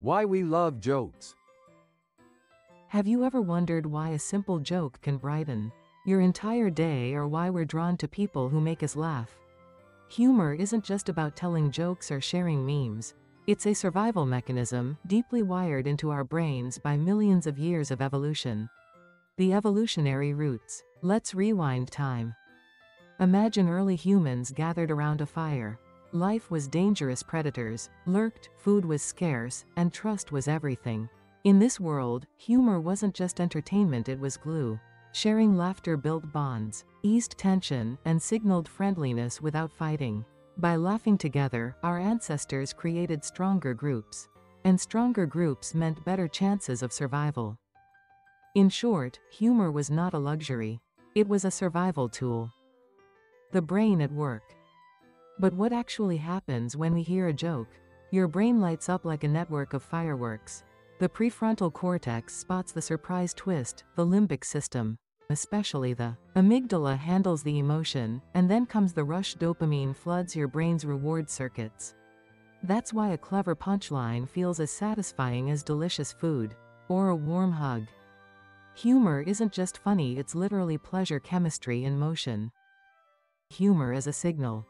Why we love jokes. Have you ever wondered why a simple joke can brighten your entire day or why we're drawn to people who make us laugh? Humor isn't just about telling jokes or sharing memes. It's a survival mechanism, deeply wired into our brains by millions of years of evolution. The evolutionary roots. Let's rewind time. Imagine early humans gathered around a fire. Life was dangerous predators, lurked, food was scarce, and trust was everything. In this world, humor wasn't just entertainment it was glue. Sharing laughter built bonds, eased tension, and signaled friendliness without fighting. By laughing together, our ancestors created stronger groups. And stronger groups meant better chances of survival. In short, humor was not a luxury. It was a survival tool. The brain at work. But what actually happens when we hear a joke? Your brain lights up like a network of fireworks. The prefrontal cortex spots the surprise twist, the limbic system, especially the amygdala handles the emotion, and then comes the rush dopamine floods your brain's reward circuits. That's why a clever punchline feels as satisfying as delicious food, or a warm hug. Humor isn't just funny it's literally pleasure chemistry in motion. Humor is a signal.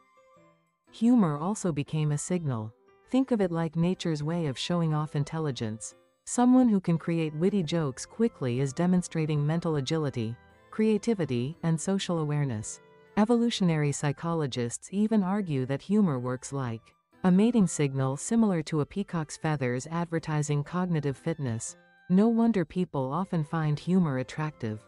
Humor also became a signal. Think of it like nature's way of showing off intelligence. Someone who can create witty jokes quickly is demonstrating mental agility, creativity, and social awareness. Evolutionary psychologists even argue that humor works like a mating signal similar to a peacock's feathers advertising cognitive fitness. No wonder people often find humor attractive.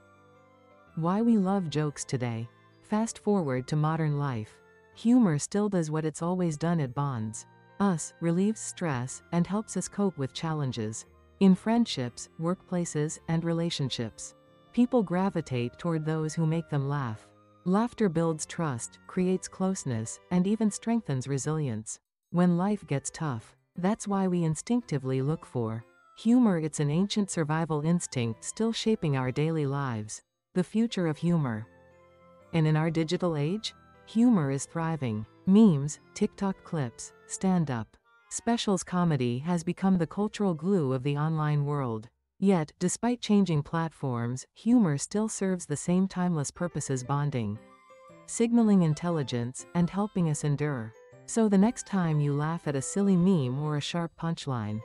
Why we love jokes today. Fast forward to modern life. Humor still does what it's always done at Bonds. Us, relieves stress, and helps us cope with challenges. In friendships, workplaces, and relationships, people gravitate toward those who make them laugh. Laughter builds trust, creates closeness, and even strengthens resilience. When life gets tough, that's why we instinctively look for humor. It's an ancient survival instinct still shaping our daily lives. The future of humor. And in our digital age, humor is thriving. Memes, TikTok clips, stand up, Specials comedy has become the cultural glue of the online world. Yet, despite changing platforms, humor still serves the same timeless purpose as bonding. Signaling intelligence and helping us endure. So the next time you laugh at a silly meme or a sharp punchline,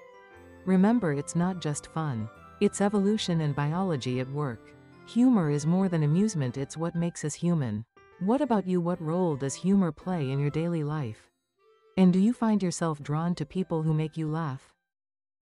remember it's not just fun. It's evolution and biology at work. Humor is more than amusement it's what makes us human. What about you what role does humor play in your daily life? And do you find yourself drawn to people who make you laugh?